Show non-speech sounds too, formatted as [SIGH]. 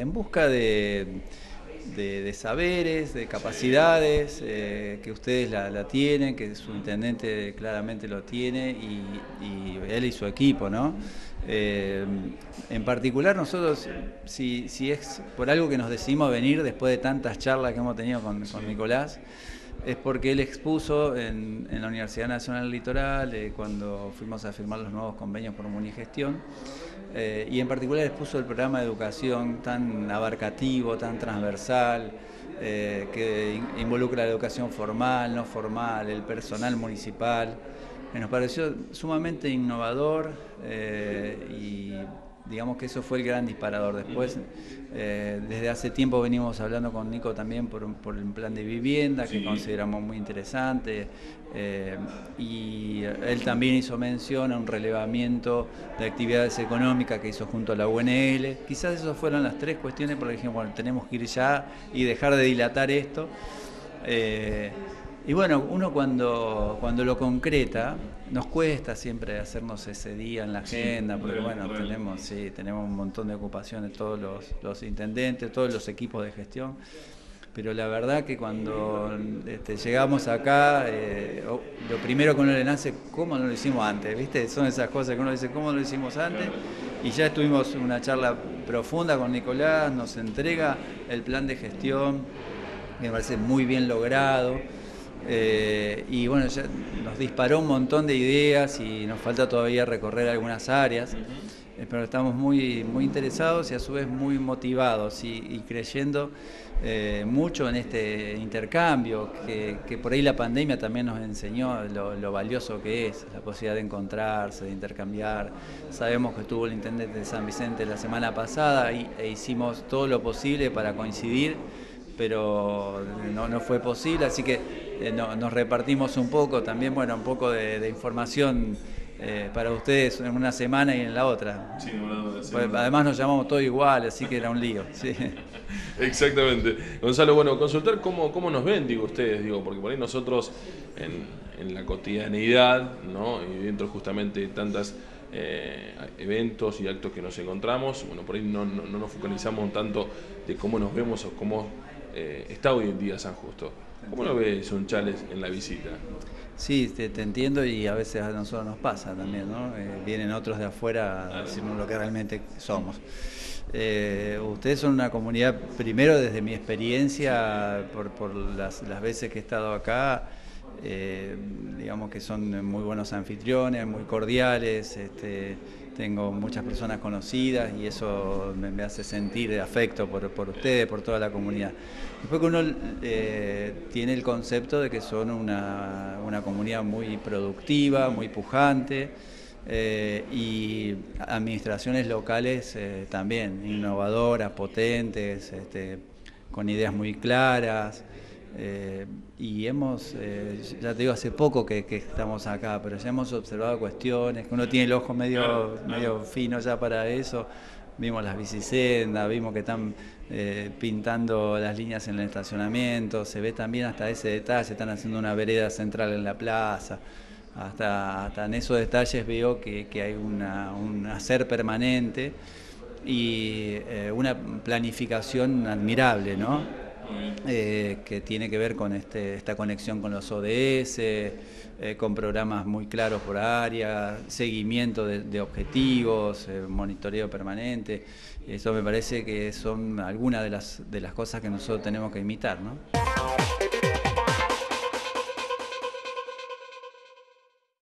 En busca de, saberes, de capacidades, eh, que ustedes la, tienen, que su intendente claramente lo tiene y, él y su equipo, ¿no? Eh, en particular nosotros, si, es por algo que nos decidimos venir después de tantas charlas que hemos tenido con, Nicolás, es porque él expuso en, la Universidad Nacional Litoral, eh, cuando fuimos a firmar los nuevos convenios por Munigestión, eh, y en particular expuso el programa de educación tan abarcativo, tan transversal, eh, que involucra la educación formal, no formal, el personal municipal. nos pareció sumamente innovador y digamos que eso fue el gran disparador. Después, eh, desde hace tiempo venimos hablando con Nico también por, por el plan de vivienda, que consideramos muy interesante, eh, y él también hizo mención a un relevamiento de actividades económicas que hizo junto a la UNL. Quizás esas fueron las tres cuestiones por ejemplo, bueno, tenemos que ir ya y dejar de dilatar esto. Eh, y bueno, uno cuando, cuando lo concreta, nos cuesta siempre hacernos ese día en la agenda, porque bueno, tenemos, sí, tenemos un montón de ocupaciones, todos los, intendentes, todos los equipos de gestión. Pero la verdad que cuando este, llegamos acá, eh, lo primero que uno le nace, ¿cómo no lo hicimos antes? ¿Viste? Son esas cosas que uno dice, ¿cómo no lo hicimos antes? Y ya estuvimos una charla profunda con Nicolás, nos entrega el plan de gestión, me parece muy bien logrado. Eh, y bueno, ya nos disparó un montón de ideas y nos falta todavía recorrer algunas áreas, eh, pero estamos muy, muy interesados y a su vez muy motivados y, creyendo eh, mucho en este intercambio, que, por ahí la pandemia también nos enseñó lo, valioso que es, la posibilidad de encontrarse, de intercambiar. Sabemos que estuvo el intendente de San Vicente la semana pasada y, e hicimos todo lo posible para coincidir pero no, no fue posible, así que eh, nos repartimos un poco, también bueno, un poco de, información eh, para ustedes en una semana y en la otra. Sí, pues, además nos llamamos todos igual, así que era un lío. [LAUGHS] Sí. Exactamente. Gonzalo, bueno, consultar cómo, cómo nos ven, digo ustedes, digo, porque por ahí nosotros en, en la cotidianidad, ¿no? Y dentro justamente de tantas eh, eventos y actos que nos encontramos, bueno, por ahí no, no, no nos focalizamos tanto de cómo nos vemos o cómo eh, está hoy en día San Justo. ¿Cómo lo ves, Chales en la visita? Sí, te, entiendo y a veces a nosotros nos pasa también, ¿no? Eh, vienen otros de afuera a decirnos lo que realmente somos. Eh, ustedes son una comunidad, primero desde mi experiencia, por, las, veces que he estado acá, digamos que son muy buenos anfitriones, muy cordiales, este, tengo muchas personas conocidas y eso me, hace sentir afecto por, por, ustedes, por toda la comunidad. Después que uno eh, tiene el concepto de que son una, comunidad muy productiva, muy pujante, eh, y administraciones locales eh, también, innovadoras, potentes, este, con ideas muy claras. Eh, y hemos, eh, ya te digo, hace poco que, estamos acá, pero ya hemos observado cuestiones, que uno tiene el ojo medio, medio fino ya para eso. Vimos las bicisendas, vimos que están eh, pintando las líneas en el estacionamiento, se ve también hasta ese detalle, están haciendo una vereda central en la plaza. Hasta, hasta en esos detalles veo que, hay una, un hacer permanente y una planificación admirable, ¿no? Eh, que tiene que ver con este, esta conexión con los ODS, eh, con programas muy claros por área, seguimiento de, objetivos, eh, monitoreo permanente. Eso me parece que son algunas de las, de las cosas que nosotros tenemos que imitar. ¿no?